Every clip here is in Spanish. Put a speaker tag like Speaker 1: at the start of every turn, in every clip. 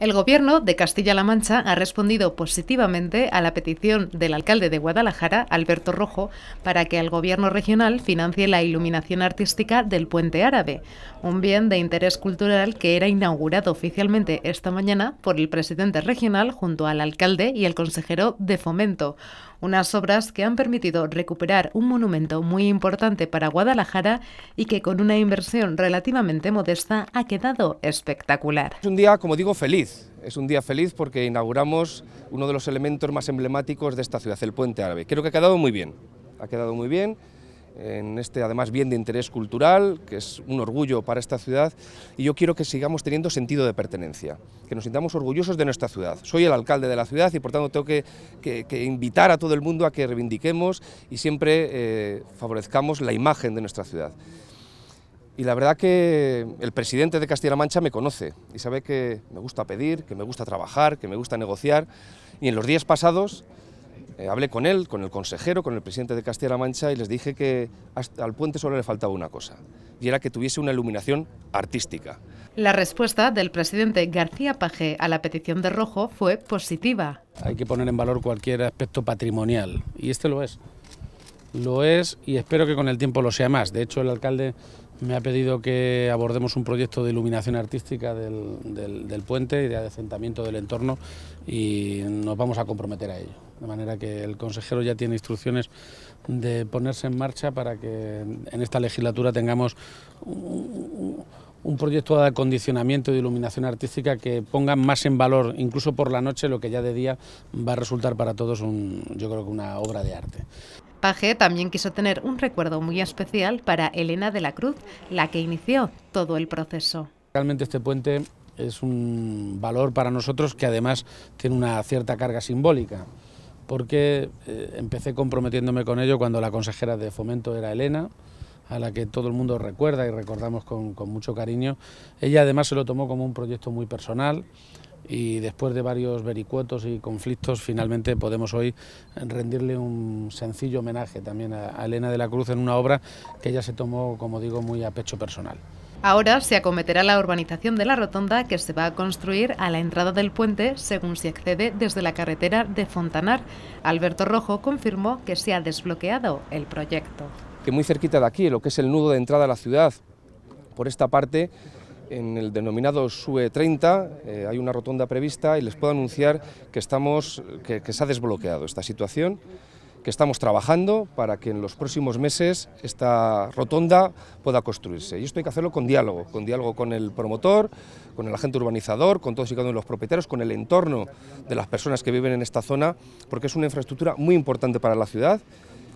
Speaker 1: El Gobierno de Castilla-La Mancha ha respondido positivamente a la petición del alcalde de Guadalajara, Alberto Rojo, para que el Gobierno regional financie la iluminación artística del Puente Árabe, un bien de interés cultural que era inaugurado oficialmente esta mañana por el presidente regional junto al alcalde y el consejero de Fomento unas obras que han permitido recuperar un monumento muy importante para Guadalajara y que con una inversión relativamente modesta ha quedado espectacular.
Speaker 2: Es un día, como digo, feliz. Es un día feliz porque inauguramos uno de los elementos más emblemáticos de esta ciudad, el puente árabe. Creo que ha quedado muy bien. Ha quedado muy bien en este además bien de interés cultural, que es un orgullo para esta ciudad, y yo quiero que sigamos teniendo sentido de pertenencia, que nos sintamos orgullosos de nuestra ciudad. Soy el alcalde de la ciudad y por tanto tengo que, invitar a todo el mundo a que reivindiquemos y siempre eh, favorezcamos la imagen de nuestra ciudad. Y la verdad que el presidente de Castilla-La Mancha me conoce y sabe que me gusta pedir, que me gusta trabajar, que me gusta negociar, y en los días pasados eh, hablé con él, con el consejero, con el presidente de Castilla-La Mancha y les dije que al puente solo le faltaba una cosa, y era que tuviese una iluminación artística.
Speaker 1: La respuesta del presidente García Paje a la petición de Rojo fue positiva.
Speaker 3: Hay que poner en valor cualquier aspecto patrimonial, y este lo es. Lo es y espero que con el tiempo lo sea más. De hecho, el alcalde me ha pedido que abordemos un proyecto de iluminación artística del, puente y de adecentamiento del entorno y nos vamos a comprometer a ello. De manera que el consejero ya tiene instrucciones de ponerse en marcha para que en esta legislatura tengamos un, proyecto de acondicionamiento y de iluminación artística que ponga más en valor, incluso por la noche, lo que ya de día va a resultar para todos un, yo creo que una obra de arte.
Speaker 1: Paje también quiso tener un recuerdo muy especial para Elena de la Cruz, la que inició todo el proceso.
Speaker 3: Realmente este puente es un valor para nosotros que además tiene una cierta carga simbólica, porque eh, empecé comprometiéndome con ello cuando la consejera de fomento era Elena, a la que todo el mundo recuerda y recordamos con, con mucho cariño. Ella además se lo tomó como un proyecto muy personal, y después de varios vericuetos y conflictos finalmente podemos hoy rendirle un sencillo homenaje también a Elena de la Cruz en una obra que ella se tomó, como digo, muy a pecho personal.
Speaker 1: Ahora se acometerá la urbanización de la rotonda que se va a construir a la entrada del puente según se accede desde la carretera de Fontanar. Alberto Rojo confirmó que se ha desbloqueado el proyecto.
Speaker 2: Que muy cerquita de aquí, lo que es el nudo de entrada a la ciudad, por esta parte en el denominado SUE 30 eh, hay una rotonda prevista y les puedo anunciar que, estamos, que, se ha desbloqueado esta situación, que estamos trabajando para que en los próximos meses esta rotonda pueda construirse. Y esto hay que hacerlo con diálogo, con diálogo con el promotor, con el agente urbanizador, con todos y cada uno de los propietarios, con el entorno de las personas que viven en esta zona, porque es una infraestructura muy importante para la ciudad.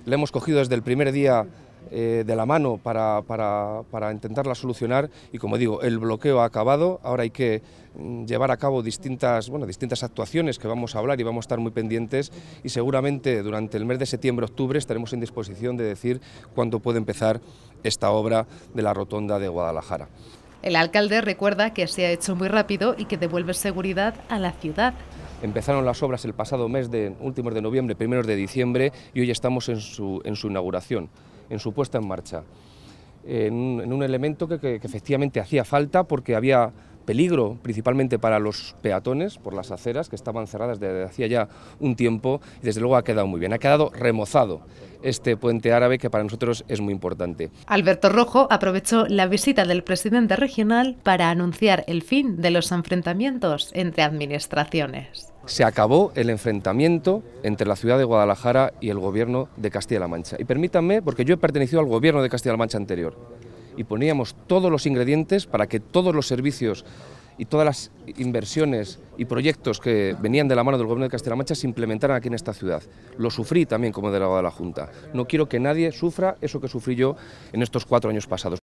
Speaker 2: Le hemos cogido desde el primer día eh, de la mano para, para, intentarla solucionar y como digo, el bloqueo ha acabado, ahora hay que mm, llevar a cabo distintas, bueno, distintas actuaciones que vamos a hablar y vamos a estar muy pendientes y seguramente durante el mes de septiembre-octubre estaremos en disposición de decir cuándo puede empezar esta obra de la rotonda de Guadalajara.
Speaker 1: El alcalde recuerda que se ha hecho muy rápido y que devuelve seguridad a la ciudad.
Speaker 2: Empezaron las obras el pasado mes de últimos de noviembre, primeros de diciembre y hoy estamos en su, en su inauguración en su puesta en marcha, en, un elemento que, efectivamente hacía falta porque había peligro principalmente para los peatones por las aceras que estaban cerradas desde hacía ya un tiempo y desde luego ha quedado muy bien, ha quedado remozado este puente árabe que para nosotros es muy importante.
Speaker 1: Alberto Rojo aprovechó la visita del presidente regional para anunciar el fin de los enfrentamientos entre administraciones
Speaker 2: se acabó el enfrentamiento entre la ciudad de Guadalajara y el gobierno de Castilla-La Mancha. Y permítanme, porque yo he pertenecido al gobierno de Castilla-La Mancha anterior, y poníamos todos los ingredientes para que todos los servicios y todas las inversiones y proyectos que venían de la mano del gobierno de Castilla-La se implementaran aquí en esta ciudad. Lo sufrí también como delegado de la Junta. No quiero que nadie sufra eso que sufrí yo en estos cuatro años pasados.